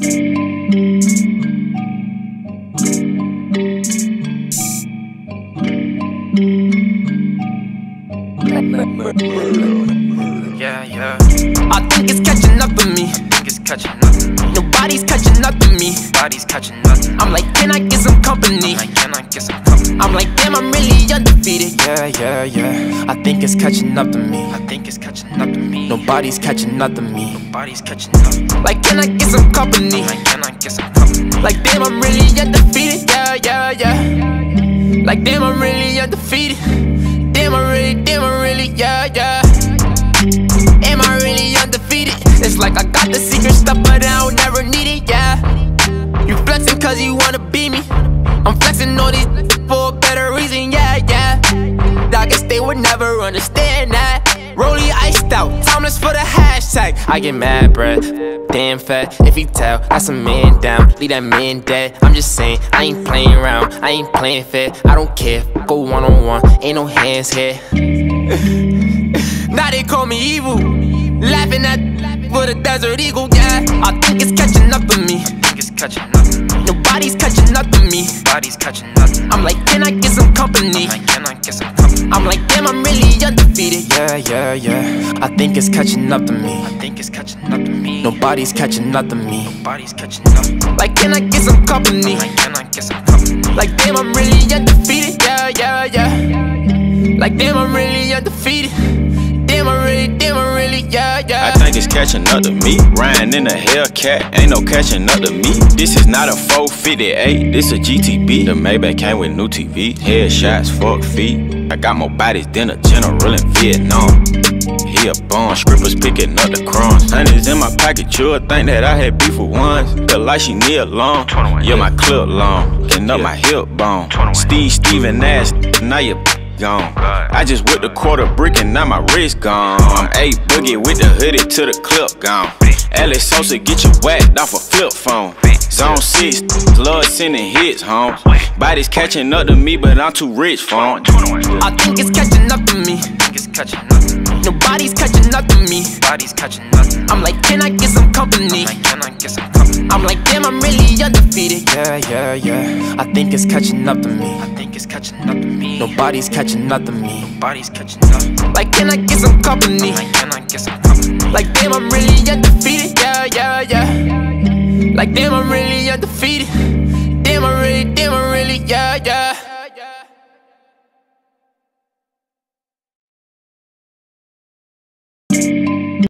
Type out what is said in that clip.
Yeah, yeah. I think it's catching up to me. Think it's catching up me. Nobody's catching up to me. Body's catching up. I'm like, can I get some company? Like, can I get some company? I'm like, damn, I'm really undefeated. Yeah, yeah, yeah. I think it's catching up to me. I think it's catching up to me. Nobody's catching up to me. Nobody's catching up. Like, can I get some company? Like, can I get some company? Like, damn, I'm really undefeated. Yeah, yeah, yeah. Like, damn, I'm really undefeated. Damn, I really, damn, I really, yeah, yeah. Am I really undefeated? It's like I got the secret stuff, but I don't ever need it, yeah. You flexing cause you wanna be me. I'm flexing all these understand that. Rollie iced out, timeless for the hashtag. I get mad, bruh. Damn fat, if he tell, that's a man down. Leave that man dead. I'm just saying, I ain't playing around, I ain't playing fair. I don't care, go one on one, ain't no hands here. now they call me evil. Laughing at for the desert eagle, yeah. I think it's catching up to me. Catching up to me. Nobody's catching up to me. Body's catching up to me. I'm like, can I get some company? Like, can I get some company? I'm like, damn, I'm really undefeated. Yeah, yeah, yeah. I think it's catching up to me. I think it's catching up to me. Nobody's catching up to me. Nobody's catching up. Like, can I get some company? Like, can I get some company? Like, damn, I'm really undefeated. Yeah, yeah, yeah. Like, damn, I'm really undefeated. Catching up to me. Ryan in a Hellcat, ain't no catching up to me. This is not a 458, this a GTB. The Maybach came with new TV. Headshots, fuck feet. I got more bodies than a general in Vietnam. He a bum, scrippers picking up the crumbs. Honey's in my pocket, you would think that I had beef with ones. Feel like she a long. Yeah, my clip long. Getting up my hip bone. Steve Steven ass, now you gone. I just whipped a quarter brick and now my wrist gone. I'm A boogie with the hoodie to the clip gone. Alex Sosa get you whacked off a flip phone. Zone 6, love sending hits home. Body's catching up to me, but I'm too rich for for 'em. I think it's catching up to me. Think it's catching up to me. Nobody's catching up to me. Body's catching up to me. I'm like, can I get some company? I'm like, damn, I'm really undefeated. Yeah, yeah, yeah. I think it's catching up to me. I think it's catching up to me. Nobody's catching up to me. Nobody's catching up. Like, can I get some company? Like, can I get some company? Like, damn, I'm really undefeated. Yeah, yeah, yeah. Like, damn, I'm really undefeated. Damn, I'm really, damn, I'm really, yeah, yeah.